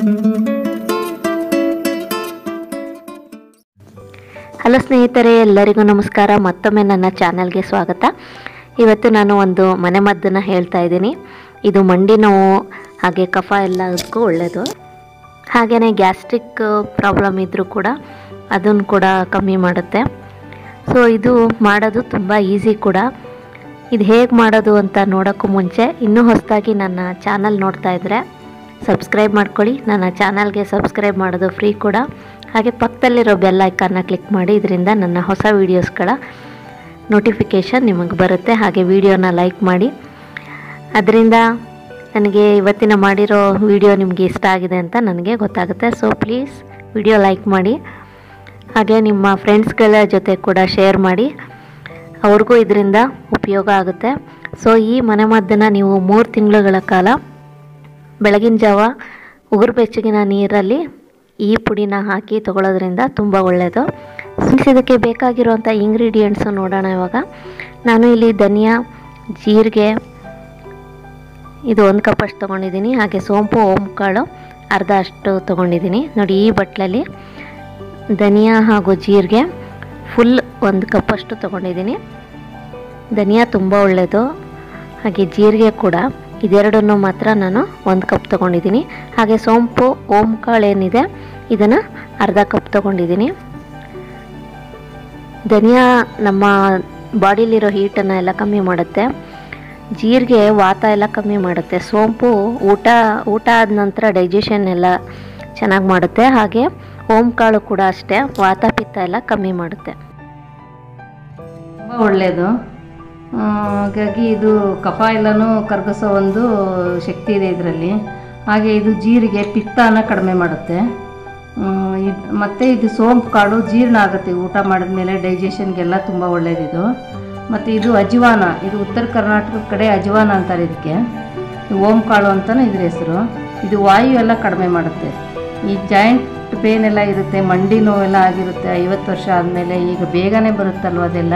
Hello ಸ್ನೇಹಿತರೆ, ಎಲ್ಲರಿಗೂ ನಮಸ್ಕಾರ. ಮತ್ತೊಮ್ಮೆ ನನ್ನ ಚಾನಲ್ಗೆ ಸ್ವಾಗತ. ಇವತ್ತು ನಾನು ಒಂದು ಮನೆಮದ್ದನ್ನು ಹೇಳ್ತಾ ಇದ್ದೀನಿ. ಇದು ಮಂಡಿ ನೋವು, ಹಾಗೆ ಕಫ ಎಲ್ಲದಕ್ಕೂ ಒಳ್ಳೆಯದು ಹಾಗೆಯೇ ಗ್ಯಾಸ್ಟ್ರಿಕ್ ಪ್ರಾಬ್ಲಮ್ ಇದ್ದರೂ ಕೂಡ ಅದನ್ನು ಕೂಡ ಕಮ್ಮಿ ಮಾಡುತ್ತೆ. ಸೊ, ಇದು ಮಾಡೋದು ತುಂಬ ಈಸಿ ಕೂಡ. ಇದು ಹೇಗೆ ಮಾಡೋದು ಅಂತ ನೋಡೋಕ್ಕೂ ಮುಂಚೆ ಇನ್ನೂ ಹೊಸದಾಗಿ ನನ್ನ ಚಾನಲ್ ನೋಡ್ತಾ ಇದ್ದರೆ ಸಬ್ಸ್ಕ್ರೈಬ್ ಮಾಡ್ಕೊಳ್ಳಿ. ನನ್ನ ಚಾನಲ್ಗೆ ಸಬ್ಸ್ಕ್ರೈಬ್ ಮಾಡೋದು ಫ್ರೀ ಕೂಡ. ಹಾಗೆ ಪಕ್ಕದಲ್ಲಿರೋ ಬೆಲ್ ಐಕಾನ್ನ ಕ್ಲಿಕ್ ಮಾಡಿ. ಇದರಿಂದ ನನ್ನ ಹೊಸ ವೀಡಿಯೋಸ್ಗಳ ನೋಟಿಫಿಕೇಷನ್ ನಿಮಗೆ ಬರುತ್ತೆ. ಹಾಗೆ ವಿಡಿಯೋನ ಲೈಕ್ ಮಾಡಿ. ಅದರಿಂದ ನನಗೆ ಇವತ್ತಿನ ಮಾಡಿರೋ ವಿಡಿಯೋ ನಿಮಗೆ ಇಷ್ಟ ಆಗಿದೆ ಅಂತ ನನಗೆ ಗೊತ್ತಾಗುತ್ತೆ. ಸೊ ಪ್ಲೀಸ್ ವಿಡಿಯೋ ಲೈಕ್ ಮಾಡಿ. ಹಾಗೆ ನಿಮ್ಮ ಫ್ರೆಂಡ್ಸ್ಗಳ ಜೊತೆ ಕೂಡ ಶೇರ್ ಮಾಡಿ. ಅವ್ರಿಗೂ ಇದರಿಂದ ಉಪಯೋಗ ಆಗುತ್ತೆ. ಸೊ ಈ ಮನೆಮದ್ದನ್ನು ನೀವು ಮೂರು ತಿಂಗಳುಗಳ ಕಾಲ ಬೆಳಗಿನ ಜಾವ ಉಗುರು ಬೆಚ್ಚಗಿನ ನೀರಲ್ಲಿ ಈ ಪುಡಿನ ಹಾಕಿ ತಗೊಳ್ಳೋದ್ರಿಂದ ತುಂಬ ಒಳ್ಳೆಯದು ಫ್ರೆಂಡ್ಸ್ ಇದಕ್ಕೆ ಬೇಕಾಗಿರುವಂಥ ಇಂಗ್ರೀಡಿಯೆಂಟ್ಸು ನೋಡೋಣ ಇವಾಗ. ನಾನು ಇಲ್ಲಿ ಧನಿಯಾ, ಜೀರಿಗೆ, ಇದು ಒಂದು ಕಪ್ಪಷ್ಟು ತೊಗೊಂಡಿದ್ದೀನಿ. ಹಾಗೆ ಸೋಂಪು, ಓಂಕಾಳು, ಅರ್ಧ ಅಷ್ಟು ತೊಗೊಂಡಿದ್ದೀನಿ. ನೋಡಿ, ಈ ಬಟ್ಲಲ್ಲಿ ಧನಿಯಾ ಹಾಗೂ ಜೀರಿಗೆ ಫುಲ್ ಒಂದು ಕಪ್ಪಷ್ಟು ತೊಗೊಂಡಿದ್ದೀನಿ. ಧನಿಯಾ ತುಂಬ ಒಳ್ಳೆಯದು ಹಾಗೆ ಜೀರಿಗೆ ಕೂಡ. ಇದೆರಡನ್ನು ಮಾತ್ರ ನಾನು ಒಂದು ಕಪ್ ತೊಗೊಂಡಿದ್ದೀನಿ. ಹಾಗೆ ಸೋಂಪು ಓಂಕಾಳು ಏನಿದೆ, ಇದನ್ನು ಅರ್ಧ ಕಪ್ ತೊಗೊಂಡಿದ್ದೀನಿ. ಧನಿಯಾ ನಮ್ಮ ಬಾಡಿಲಿರೋ ಹೀಟನ್ನು ಎಲ್ಲ ಕಮ್ಮಿ ಮಾಡುತ್ತೆ. ಜೀರಿಗೆ ವಾತ ಎಲ್ಲ ಕಮ್ಮಿ ಮಾಡುತ್ತೆ. ಸೋಂಪು ಊಟ ಊಟ ಆದ ನಂತರ ಡೈಜೆಷನ್ ಎಲ್ಲ ಚೆನ್ನಾಗಿ ಮಾಡುತ್ತೆ. ಹಾಗೆ ಓಂಕಾಳು ಕೂಡ ಅಷ್ಟೇ, ವಾತ ಪಿತ್ತ ಎಲ್ಲ ಕಮ್ಮಿ ಮಾಡುತ್ತೆ. ತುಂಬ ಒಳ್ಳೆಯದು ಹಾಗಾಗಿ ಇದು ಕಫ ಎಲ್ಲನೂ ಕರಗಿಸೋ ಒಂದು ಶಕ್ತಿ ಇದೆ ಇದರಲ್ಲಿ. ಹಾಗೆ ಇದು ಜೀರಿಗೆ ಪಿತ್ತನ ಕಡಿಮೆ ಮಾಡುತ್ತೆ. ಮತ್ತು ಇದ್- ಸೋಂಪು ಕಾಳು ಜೀರ್ಣ ಆಗುತ್ತೆ. ಊಟ ಮಾಡಿದ ಮೇಲೆ ಡೈಜೆಷನ್ಗೆಲ್ಲ ತುಂಬ ಒಳ್ಳೆಯದಿದು ಮತ್ತು ಇದು ಅಜ್ವಾನ, ಇದು ಉತ್ತರ ಕರ್ನಾಟಕದ ಕಡೆ ಅಜ್ವಾನ ಅಂತಾರೆ ಇದಕ್ಕೆ. ಓಮ್ ಕಾಳು ಅಂತಲೂ ಇದ್ರ ಹೆಸರು. ಇದು ವಾಯು ಎಲ್ಲ ಕಡಿಮೆ ಮಾಡುತ್ತೆ. ಈ ಜಾಯಿಂಟ್ ಪೇನ್ ಎಲ್ಲ ಇರುತ್ತೆ, ಮಂಡಿ ನೋವೆಲ್ಲ ಆಗಿರುತ್ತೆ. ಐವತ್ತು ವರ್ಷ ಆದಮೇಲೆ ಈಗ ಬೇಗನೆ ಬರುತ್ತಲ್ವ ಅದೆಲ್ಲ?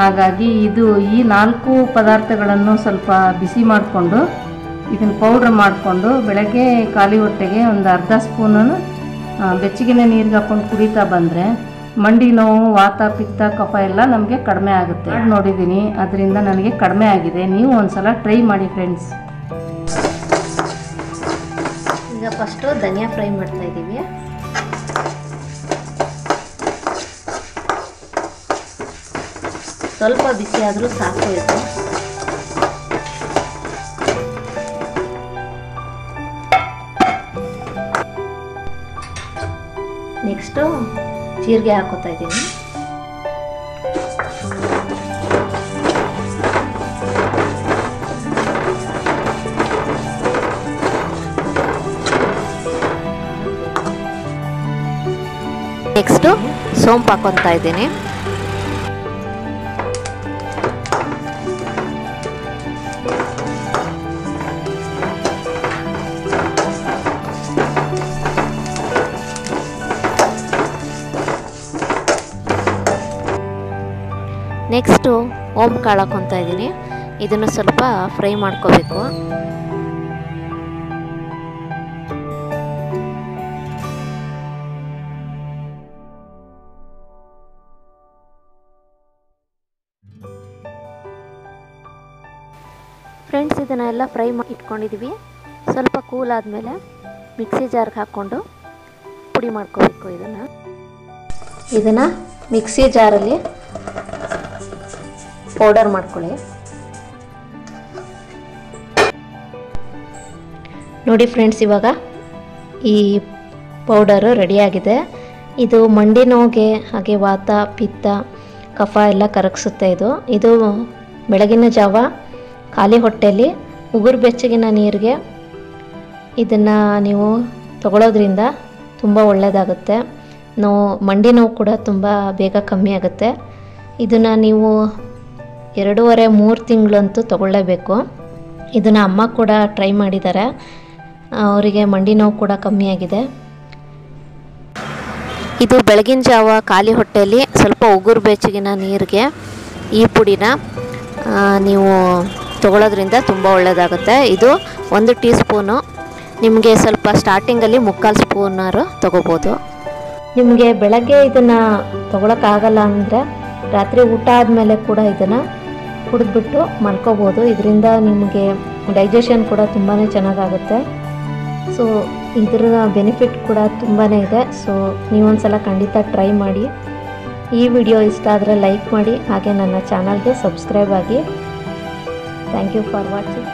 ಹಾಗಾಗಿ ಇದು ಈ ನಾಲ್ಕು ಪದಾರ್ಥಗಳನ್ನು ಸ್ವಲ್ಪ ಬಿಸಿ ಮಾಡಿಕೊಂಡು, ಇದನ್ನು ಪೌಡ್ರ್ ಮಾಡಿಕೊಂಡು ಬೆಳಗ್ಗೆ ಖಾಲಿ ಹೊಟ್ಟೆಗೆ ಒಂದು ಅರ್ಧ ಸ್ಪೂನನ್ನು ಬೆಚ್ಚಗಿನ ನೀರಿಗೆ ಹಾಕ್ಕೊಂಡು ಕುಡಿತಾ ಬಂದರೆ ಮಂಡಿ ನೋವು, ವಾತ, ಪಿತ್ತ, ಕಫ ಎಲ್ಲ ನಮಗೆ ಕಡಿಮೆ ಆಗುತ್ತೆ. ನೋಡಿದ್ದೀನಿ. ಅದರಿಂದ ನನಗೆ ಕಡಿಮೆ ಆಗಿದೆ. ನೀವು ಒಂದ್ಸಲ ಟ್ರೈ ಮಾಡಿ ಫ್ರೆಂಡ್ಸ್ ಈಗ ಫಸ್ಟು ಧನಿಯಾ ಫ್ರೈ ಮಾಡ್ತಾ ಇದ್ದೀವಿ. ಸ್ವಲ್ಪ ಬಿಸಿ ಆದರೂ ಸಾಕು ಇದು. ನೆಕ್ಸ್ಟು ಜೀರಿಗೆ ಹಾಕೋತಾ ಇದ್ದೀನಿ. ನೆಕ್ಸ್ಟು ಸೋಂಪು ಹಾಕೊತಾ ಇದ್ದೀನಿ. ನೆಕ್ಸ್ಟು ಓಮ್ ಕಾಳು ಹಾಕೊತಾ ಇದ್ದೀನಿ. ಇದನ್ನು ಸ್ವಲ್ಪ ಫ್ರೈ ಮಾಡ್ಕೋಬೇಕು. ಫ್ರೆಂಡ್ಸ್ ಇದನ್ನೆಲ್ಲ ಫ್ರೈ ಮಾಡಿ ಇಟ್ಕೊಂಡಿದ್ದೀವಿ ಸ್ವಲ್ಪ ಕೂಲ್ ಆದಮೇಲೆ ಮಿಕ್ಸಿ ಜಾರ್ಗೆ ಹಾಕ್ಕೊಂಡು ಪುಡಿ ಮಾಡ್ಕೋಬೇಕು ಇದನ್ನು. ಇದನ್ನು ಮಿಕ್ಸಿ ಜಾರಲ್ಲಿ ಪೌಡರ್ ಮಾಡ್ಕೊಳ್ಳಿ. ನೋಡಿ ಫ್ರೆಂಡ್ಸ್ ಇವಾಗ ಈ ಪೌಡರು ರೆಡಿಯಾಗಿದೆ ಇದು ಮಂಡಿ ನೋವಿಗೆ, ಹಾಗೆ ವಾತ, ಪಿತ್ತ, ಕಫ ಎಲ್ಲ ಕರಗಿಸುತ್ತೆ ಇದು. ಇದು ಬೆಳಗಿನ ಜಾವ ಖಾಲಿ ಹೊಟ್ಟೆಯಲ್ಲಿ ಉಗುರು ಬೆಚ್ಚಗಿನ ನೀರಿಗೆ ಇದನ್ನು ನೀವು ತಗೊಳ್ಳೋದ್ರಿಂದ ತುಂಬ ಒಳ್ಳೆಯದಾಗುತ್ತೆ ನೋವು ಮಂಡಿ ನೋವು ಕೂಡ ತುಂಬ ಬೇಗ ಕಮ್ಮಿ ಆಗುತ್ತೆ. ಇದನ್ನು ನೀವು ಎರಡೂವರೆ, ಮೂರು ತಿಂಗಳಂತೂ ತಗೊಳ್ಳೇಬೇಕು. ಇದನ್ನು ಅಮ್ಮ ಕೂಡ ಟ್ರೈ ಮಾಡಿದ್ದಾರೆ ಅವರಿಗೆ ಮಂಡಿ ನೋವು ಕೂಡ ಕಮ್ಮಿ ಆಗಿದೆ. ಇದು ಬೆಳಗಿನ ಜಾವ ಖಾಲಿ ಹೊಟ್ಟೆಯಲ್ಲಿ ಸ್ವಲ್ಪ ಉಗುರು ಬೆಚ್ಚಗಿನ ನೀರಿಗೆ ಈ ಪುಡಿನ ನೀವು ತಗೊಳ್ಳೋದ್ರಿಂದ ತುಂಬ ಒಳ್ಳೆಯದಾಗುತ್ತೆ ಇದು ಒಂದು ಟೀ ಸ್ಪೂನು ನಿಮಗೆ ಸ್ವಲ್ಪ ಸ್ಟಾರ್ಟಿಂಗಲ್ಲಿ ಮುಕ್ಕಾಲು ಸ್ಪೂನಾರು ತೊಗೋಬೋದು. ನಿಮಗೆ ಬೆಳಗ್ಗೆ ಇದನ್ನು ತೊಗೊಳಕ್ಕಾಗಲ್ಲ ಅಂದರೆ ರಾತ್ರಿ ಊಟ ಆದಮೇಲೆ ಕೂಡ ಇದನ್ನು ಕುಡಿದ್ಬಿಟ್ಟು ಮಲ್ಕೋಬೋದು. ಇದರಿಂದ ನಿಮಗೆ ಡೈಜೆಷನ್ ಕೂಡ ತುಂಬಾ ಚೆನ್ನಾಗಾಗುತ್ತೆ. ಸೊ ಇದರ ಬೆನಿಫಿಟ್ ಕೂಡ ತುಂಬಾ ಇದೆ. ಸೊ ನೀವೊಂದ್ಸಲ ಖಂಡಿತ ಟ್ರೈ ಮಾಡಿ. ಈ ವಿಡಿಯೋ ಇಷ್ಟ ಆದರೆ ಲೈಕ್ ಮಾಡಿ. ಹಾಗೆ ನನ್ನ ಚಾನಲ್ಗೆ ಸಬ್ಸ್ಕ್ರೈಬ್ ಆಗಿ. Thank you for watching